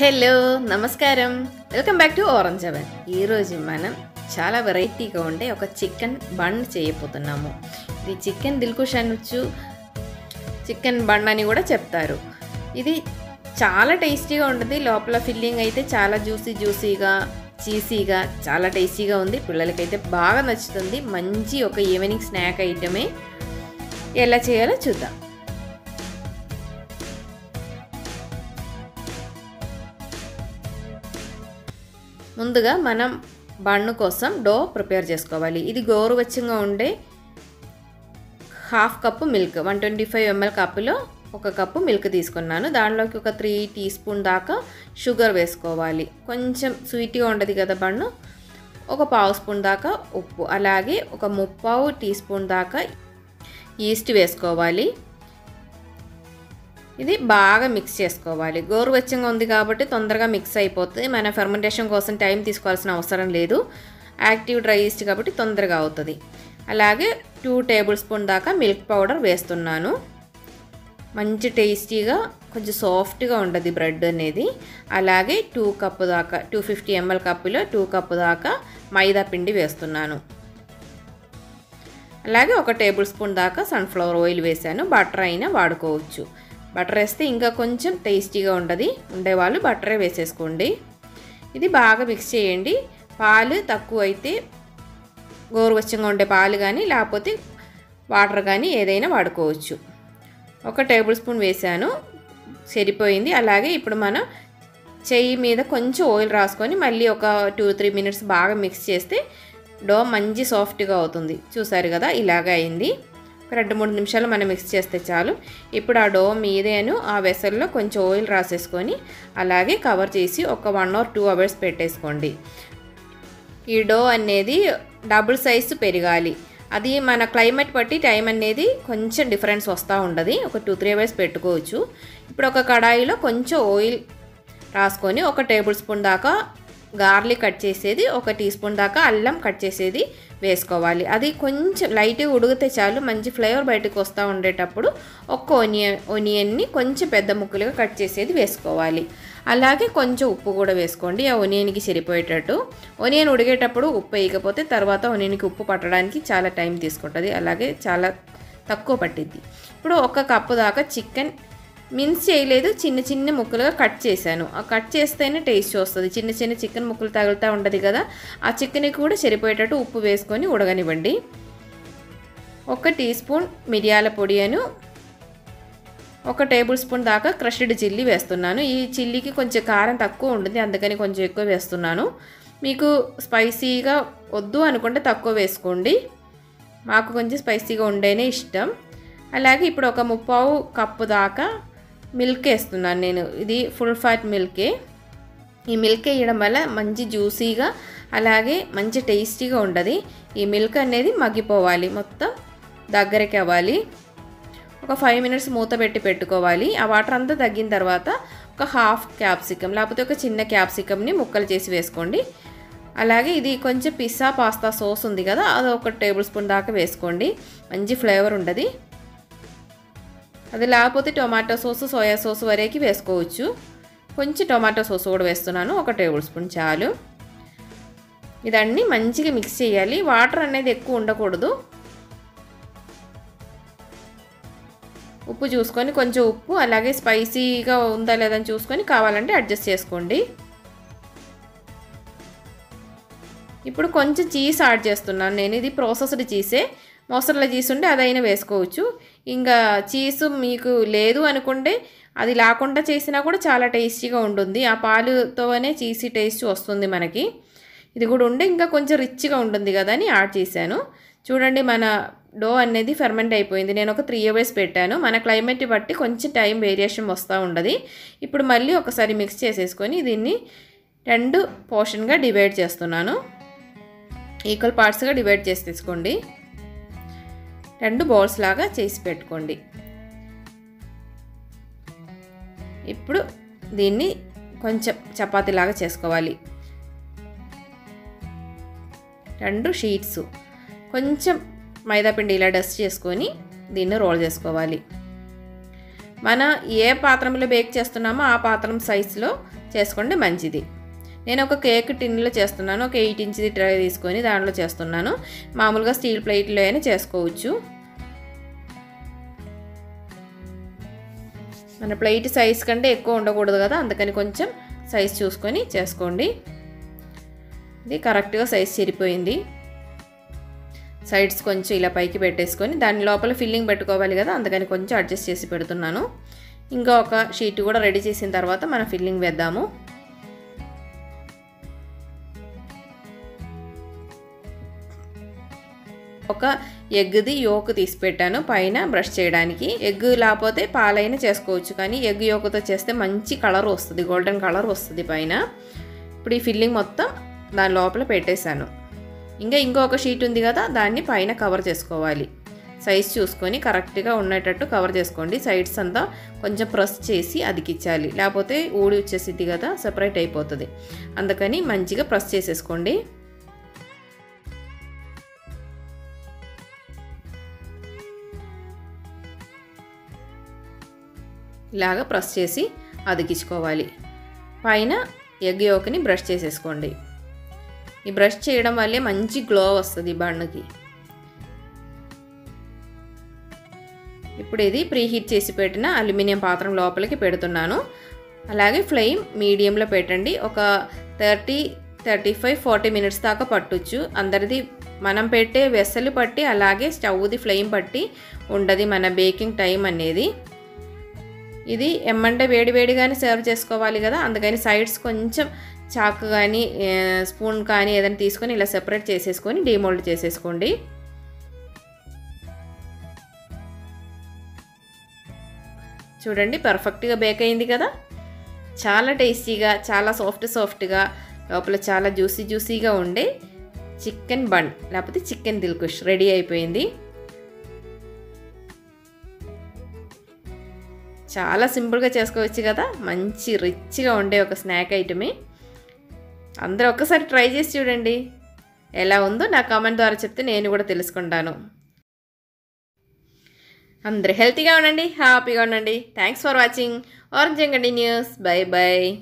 Hello నమస్కారం. Welcome back to Orange Oven ఈరోజు మనం చాలా వెరైటీగా ఉండే ఒక చికెన్ బన్ చేయబోతున్నాము. ఇది చికెన్ దిల్కుష్ అనొచ్చు చికెన్ బన్ అని కూడా చెప్తారు. ఇది చాలా టేస్టీగా ఉంటుంది. లోపల ఫిల్లింగ్ అయితే చాలా జ్యూసీ జ్యూసీగా చీసీగా చాలా టేస్టీగా ఉంది. పిల్లలకైతే బాగా నచ్చుతుంది. మంచి ఒక ఈవినింగ్ స్నాక్ ఐటమే. ఎలా చేయాలో చూద్దాం. ముందుగా మనం బన్ను కోసం డో ప్రిపేర్ చేసుకోవాలి. ఇది గోరువెచ్చంగా ఉండే half cup milk one twenty five ML కప్పులో ఒక కప్పు మిల్క్ తీసుకున్నాను. దానిలోకి ఒక త్రీ టీ స్పూన్ దాకా షుగర్ వేసుకోవాలి. కొంచెం స్వీట్గా ఉండదు కదా బన్ను ఒక పావు స్పూన్ దాకా ఉప్పు అలాగే ఒక ముప్పావు టీ స్పూన్ దాకా ఈస్ట్ వేసుకోవాలి. ఇది బాగా మిక్స్ చేసుకోవాలి. గోరువెచ్చంగా ఉంది కాబట్టి తొందరగా మిక్స్ అయిపోతుంది మన ఫెర్మెంటేషన్ కోసం టైం తీసుకోవాల్సిన అవసరం లేదు. యాక్టివ్ డ్రై ఈస్ట్ కాబట్టి తొందరగా అవుతుంది. అలాగే టూ టేబుల్ స్పూన్ దాకా మిల్క్ పౌడర్ వేస్తున్నాను. మంచి టేస్టీగా కొంచెం సాఫ్ట్గా ఉంటుంది బ్రెడ్ అనేది. అలాగే టూ కప్పు దాకా టూ ఫిఫ్టీ ఎంఎల్ కప్పులో టూ కప్పు దాకా మైదా పిండి వేస్తున్నాను. అలాగే ఒక టేబుల్ స్పూన్ దాకా సన్ఫ్లవర్ ఆయిల్ వేసాను. బటర్ అయినా వాడుకోవచ్చు. బటర్ వేస్తే ఇంకా కొంచెం టేస్టీగా ఉంటుంది. ఉండేవాళ్ళు బటరే వేసేసుకోండి. ఇది బాగా మిక్స్ చేయండి. పాలు తక్కువ అయితే గోరువెచ్చంగా ఉండే పాలు కానీ లేకపోతే వాటర్ కానీ ఏదైనా వాడుకోవచ్చు. ఒక టేబుల్ స్పూన్ వేసాను. సరిపోయింది అలాగే ఇప్పుడు మనం చెయ్యి మీద కొంచెం ఆయిల్ రాసుకొని మళ్ళీ ఒక టూ త్రీ మినిట్స్ బాగా మిక్స్ చేస్తే డో మంచి సాఫ్ట్గా అవుతుంది. చూసారు కదా? ఇలాగ అయింది. రెండు మూడు నిమిషాలు మనం మిక్స్ చేస్తే చాలు. ఇప్పుడు ఆ డో మీదేను ఆ వెసల్లో కొంచెం ఆయిల్ రాసేసుకొని అలాగే కవర్ చేసి ఒక వన్ ఆర్ టూ అవర్స్ పెట్టేసుకోండి. ఈ డో అనేది డబుల్ సైజు పెరగాలి. అది మన క్లైమేట్ బట్టి టైం అనేది కొంచెం డిఫరెన్స్ వస్తూ ఉండదు. ఒక టూ త్రీ అవర్స్ పెట్టుకోవచ్చు. ఇప్పుడు ఒక కడాయిలో కొంచెం ఆయిల్ రాసుకొని ఒక టేబుల్ స్పూన్ దాకా గార్లిక్ కట్ చేసేది ఒక టీ స్పూన్ దాకా అల్లం కట్ చేసేది వేసుకోవాలి. అది కొంచెం లైట్గా ఉడిగితే చాలు. మంచి ఫ్లేవర్ బయటకు వస్తూ ఉండేటప్పుడు ఒక్క ఒనియన్ ఒనియన్ని కొంచెం పెద్ద ముక్కలుగా కట్ చేసేది వేసుకోవాలి. అలాగే కొంచెం ఉప్పు కూడా వేసుకోండి. ఆ ఒనియన్కి సరిపోయేటట్టు. ఒనియన్ ఉడిగేటప్పుడు ఉప్పు వేయకపోతే తర్వాత ఒనియన్కి ఉప్పు పట్టడానికి చాలా టైం తీసుకుంటుంది. అలాగే చాలా తక్కువ పట్టిద్ది. ఇప్పుడు ఒక కప్పు దాకా చికెన్ మిన్స్ చేయలేదు చిన్న చిన్న ముక్కలుగా కట్ చేశాను. ఆ కట్ చేస్తేనే టేస్ట్ వస్తుంది. చిన్న చిన్న చికెన్ ముక్కలు తగులుతూ ఉంటుంది కదా ఆ చికెన్కి కూడా సరిపోయేటట్టు ఉప్పు వేసుకొని ఉడగనివ్వండి. ఒక టీ స్పూన్ మిరియాల పొడి అను ఒక టేబుల్ స్పూన్ దాకా క్రష్డ్ చిల్లీ వేస్తున్నాను. ఈ చిల్లీకి కొంచెం కారం తక్కువ ఉంటుంది అందుకని కొంచెం ఎక్కువ వేస్తున్నాను. మీకు స్పైసీగా వద్దు అనుకుంటే తక్కువ వేసుకోండి. మాకు కొంచెం స్పైసీగా ఉండేనే ఇష్టం. అలాగే ఇప్పుడు ఒక ముప్పావు కప్పు దాకా మిల్క్ వేస్తున్నాను నేను. ఇది ఫుల్ ఫ్యాట్ మిల్కే. ఈ మిల్క్ వేయడం వల్ల మంచి జ్యూసీగా అలాగే మంచి టేస్టీగా ఉండదు. ఈ మిల్క్ అనేది మగ్గిపోవాలి మొత్తం దగ్గరికి అవ్వాలి. ఒక ఫైవ్ మినిట్స్ మూత పెట్టి పెట్టుకోవాలి. ఆ వాటర్ అంతా తగ్గిన తర్వాత ఒక హాఫ్ క్యాప్సికమ్ లేకపోతే ఒక చిన్న క్యాప్సికమ్ని ముక్కలు చేసి వేసుకోండి. అలాగే ఇది కొంచెం పిస్సా పాస్తా సోస్ ఉంది కదా అది ఒక టేబుల్ స్పూన్ దాకా వేసుకోండి. మంచి ఫ్లేవర్ ఉండదు. అది లేకపోతే టొమాటో సాస్ సోయా సాస్ వరకు వేసుకోవచ్చు. కొంచెం టొమాటో సాస్ కూడా వేస్తున్నాను. ఒక టేబుల్ స్పూన్ చాలు. ఇదన్నీ మంచిగా మిక్స్ చేయాలి. వాటర్ అనేది ఎక్కువ ఉండకూడదు. ఉప్పు చూసుకొని కొంచెం ఉప్పు అలాగే స్పైసీగా ఉందా లేదని చూసుకొని కావాలంటే అడ్జస్ట్ చేసుకోండి. ఇప్పుడు కొంచెం చీజ్ యాడ్ చేస్తున్నాను. నేను ఇది ప్రాసెస్డ్ చీసే మొసర్ల చీజ్ ఉంటే అదైనా వేసుకోవచ్చు. ఇంకా చీజ్ మీకు లేదు అనుకుంటే అది లేకుండా చేసినా కూడా చాలా టేస్టీగా ఉంటుంది. ఆ పాలుతోనే చీసీ టేస్ట్ వస్తుంది మనకి. ఇది కూడా ఉండి ఇంకా కొంచెం రిచ్గా ఉంటుంది కదా అని యాడ్ చేశాను. చూడండి మన డో అనేది ఫెర్మెంట్ అయిపోయింది. నేను ఒక త్రీ అవర్స్ పెట్టాను. మన క్లైమేట్ బట్టి కొంచెం టైం వేరియేషన్ వస్తూ ఉండదు. ఇప్పుడు మళ్ళీ ఒకసారి మిక్స్ చేసేసుకొని దీన్ని రెండు పోర్షన్గా డివైడ్ చేస్తున్నాను. ఈక్వల్ పార్ట్స్గా డివైడ్ చేసి తీసుకోండి. రెండు బౌల్స్ లాగా చేసి పెట్టుకోండి. ఇప్పుడు దీన్ని కొంచెం చపాతీలాగా చేసుకోవాలి. రెండు షీట్స్. కొంచెం మైదాపిండి ఇలా డస్ట్ చేసుకొని దీన్ని రోల్ చేసుకోవాలి. మన ఏ పాత్రలో బేక్ చేస్తున్నామో ఆ పాత్రం సైజులో చేసుకోండి మంచిది. నేను ఒక కేక్ టిన్లో చేస్తున్నాను ఒక ఎయిట్ ఇంచ్ది ట్రై తీసుకొని దాంట్లో చేస్తున్నాను. మామూలుగా స్టీల్ ప్లేట్లో అయినా చేసుకోవచ్చు. మన ప్లేట్ సైజ్ కంటే ఎక్కువ ఉండకూడదు కదా అందుకని కొంచెం సైజ్ చూసుకొని చేసుకోండి. ఇది కరెక్ట్గా సైజ్ చెరిపోయింది సైడ్స్ కొంచెం ఇలా పైకి పెట్టేసుకొని దాని లోపల ఫిల్లింగ్ పెట్టుకోవాలి కదా అందుకని కొంచెం అడ్జస్ట్ చేసి పెడుతున్నాను. ఇంకా ఒక షీట్ కూడా రెడీ చేసిన తర్వాత మనం ఫిల్లింగ్ వేద్దాము. ఒక ఎగ్ది యోక్ తీసి పెట్టాను పైన బ్రష్ చేయడానికి. ఎగ్ లేకపోతే పాలైనా చేసుకోవచ్చు కానీ ఎగ్ యోకతో చేస్తే మంచి కలర్ వస్తుంది గోల్డెన్ కలర్ వస్తుంది పైన. ఇప్పుడు ఈ ఫిల్లింగ్ మొత్తం దాని లోపల పెట్టేశాను. ఇంకా ఇంకొక షీట్ ఉంది కదా దాన్ని పైన కవర్ చేసుకోవాలి. సైజ్ చూసుకొని కరెక్ట్గా ఉండేటట్టు కవర్ చేసుకోండి. సైడ్స్ అంతా కొంచెం ప్రెస్ చేసి అదికిచ్చాలి లేకపోతే ఊడి వచ్చేసిద్ది కదా సపరేట్ అయిపోతుంది. అందుకని మంచిగా ప్రెస్ చేసేసుకోండి. ఇలాగా ప్రెస్ చేసి అదికించుకోవాలి పైన ఎగ్ యోక్ని బ్రష్ చేసేసుకోండి. ఈ బ్రష్ చేయడం వల్లే మంచి గ్లో వస్తుంది బండ్కి. ఇప్పుడు ఇది ప్రీహీట్ చేసి పెట్టిన అల్యూమినియం పాత్రం లోపలికి పెడుతున్నాను. అలాగే ఫ్లేమ్ మీడియంలో పెట్టండి. ఒక thirty thirty five forty minutes దాకా పట్టొచ్చు. అందరిది మనం పెట్టే వెస్సలు పట్టి అలాగే స్టవ్ది ఫ్లేమ్ పట్టి ఉండదు మన బేకింగ్ టైం అనేది. ఇది ఎమ్మంటే వేడి వేడిగానే సర్వ్ చేసుకోవాలి కదా అందుకని సైడ్స్ కొంచెం చాకు కానీ స్పూన్ కానీ ఏదైనా తీసుకొని ఇలా సెపరేట్ చేసేసుకొని డీమోల్డ్ చేసేసుకోండి. చూడండి పర్ఫెక్ట్గా బేక్ అయింది కదా. చాలా టేస్టీగా చాలా సాఫ్ట్ సాఫ్ట్గా లోపల చాలా జ్యూసీ జ్యూసీగా ఉండే చికెన్ బన్ లేకపోతే చికెన్ దిల్కుష్ రెడీ అయిపోయింది. చాలా సింపుల్గా చేసుకోవచ్చు కదా. మంచి రిచ్గా ఉండే ఒక స్నాక్ ఐటమే. అందరూ ఒక్కసారి ట్రై చేసి చూడండి. ఎలా ఉందో నా కామెంట్ ద్వారా చెప్తే నేను కూడా తెలుసుకుంటాను. అందరూ హెల్తీగా ఉండండి హ్యాపీగా ఉండండి. Thanks for watching. Orange continues bye bye.